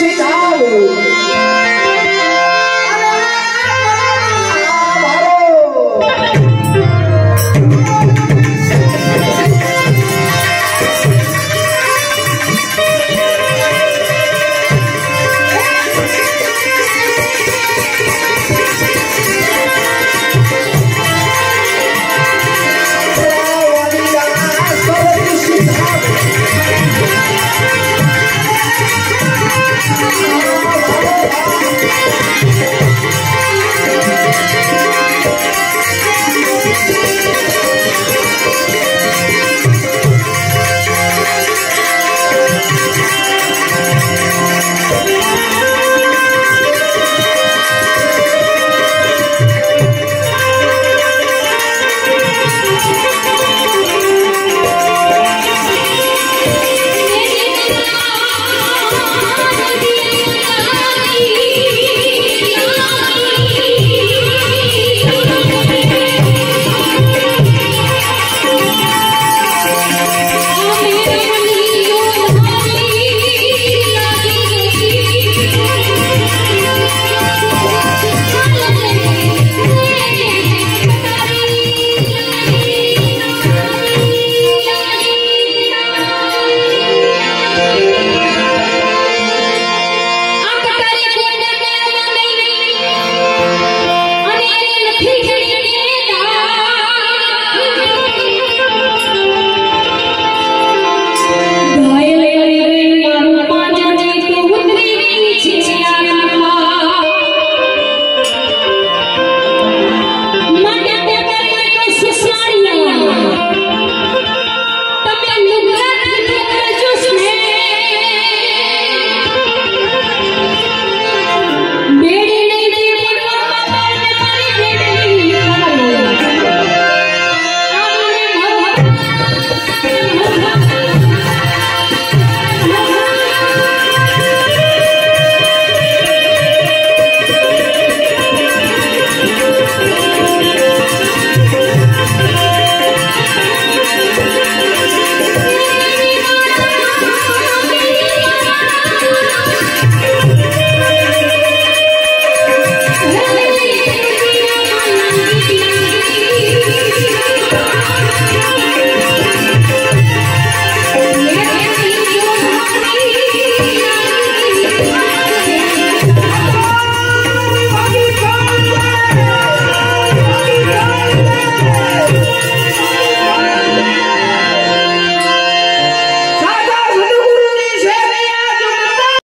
final.